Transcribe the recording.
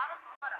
Claro, fora.